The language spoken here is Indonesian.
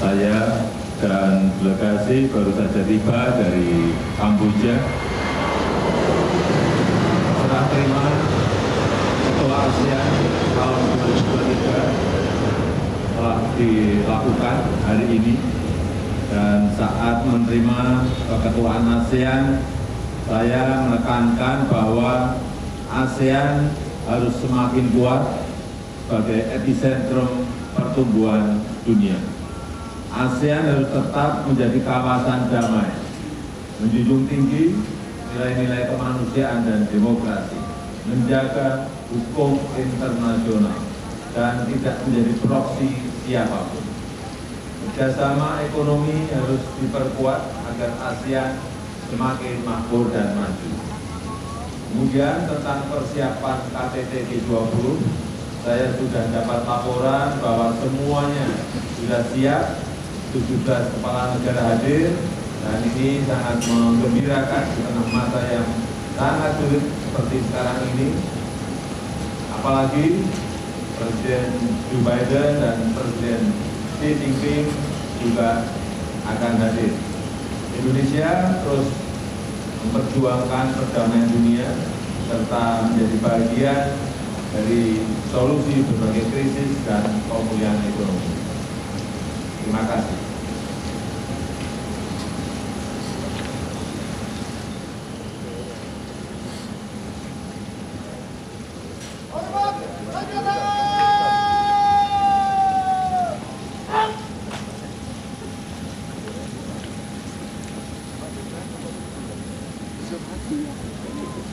saya dan delegasi baru saja tiba dari Kamboja. Serah terima Ketua ASEAN tahun 2023 telah dilakukan hari ini dan saat menerima keketuaan ASEAN saya menekankan bahwa ASEAN harus semakin kuat sebagai epicentrum pertumbuhan dunia. ASEAN harus tetap menjadi kawasan damai, menjunjung tinggi nilai-nilai kemanusiaan dan demokrasi, menjaga hukum internasional, dan tidak menjadi proksi siapa pun. Kerjasama ekonomi harus diperkuat agar ASEAN semakin makmur dan maju. Kemudian tentang persiapan KTT G20, saya sudah dapat laporan bahwa semuanya sudah siap, 17 kepala negara hadir, dan ini sangat mengembirakan di tengah masa yang sangat sulit seperti sekarang ini. Apalagi Presiden Joe Biden dan Presiden Xi Jinping juga akan hadir. Indonesia terus memperjuangkan perdamaian dunia serta menjadi bagian dari solusi berbagai krisis dan pemulihan ekonomi. Terima kasih. Yeah.